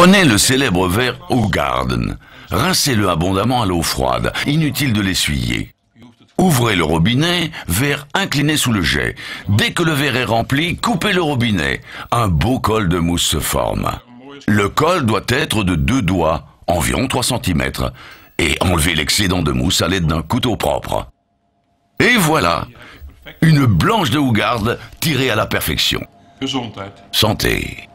Prenez le célèbre verre Garden. Rincez-le abondamment à l'eau froide. Inutile de l'essuyer. Ouvrez le robinet, verre incliné sous le jet. Dès que le verre est rempli, coupez le robinet. Un beau col de mousse se forme. Le col doit être de deux doigts, environ 3 cm, et enlevez l'excédent de mousse à l'aide d'un couteau propre. Et voilà, une blanche de Hougarde tirée à la perfection. Santé.